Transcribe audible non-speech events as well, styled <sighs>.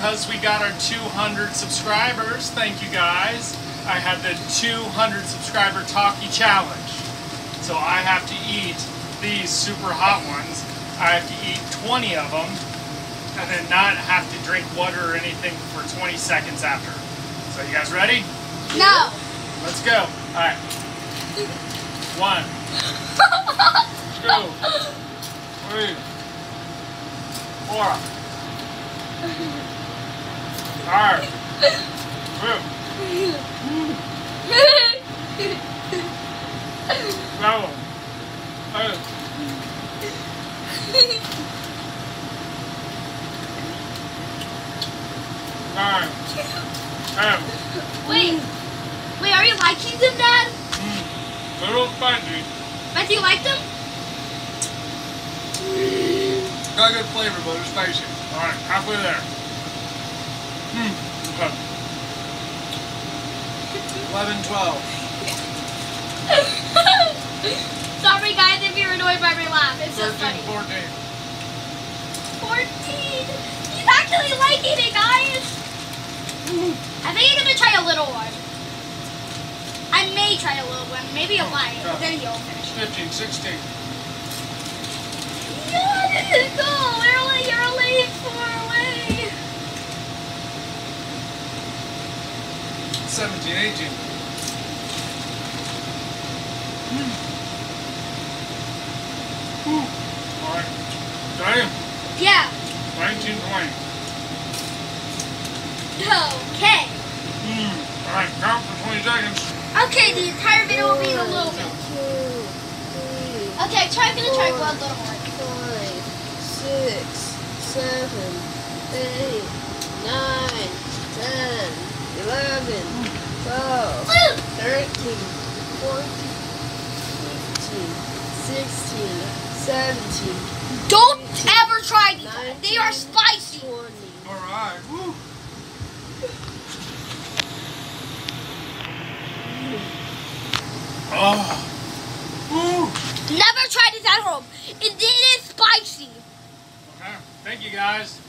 because we got our 200 subscribers, thank you guys, I had the 200 subscriber Taki Challenge. So I have to eat these super hot ones. I have to eat 20 of them and then not have to drink water or anything for 20 seconds after. So you guys ready? No. Let's go. All right. One, two, <laughs> three, four, nine, ten. Wait. Wait, are you liking them, Dad? Mm, little spicy. But do you like them? Got a good flavor, but it's spicy. All right, halfway there. 11, 12. <laughs> Sorry, guys, if you're annoyed by my laugh. It's just funny. 14. 14. He's actually liking it, guys. I think I'm gonna try a little one. I may try a little one, maybe a Oh, then he'll finish. 15, 16. Yeah, go! You're late, 17, 18. Hmm. All right. Damn. Yeah. 19, 20. Okay. Hmm. All right, count for 20 seconds. Okay, the entire video will be in a little bit. Two, three, Okay, try, I'm gonna try one little more. five, six, seven, eight, nine, ten, eleven, twelve, Woo! thirteen, fourteen, fifteen, sixteen, seventeen, Don't ever try these. They are spicy. twenty. All right. Woo. Oh. <sighs> Woo. Never try this at home. It, it is spicy. Okay. Thank you guys.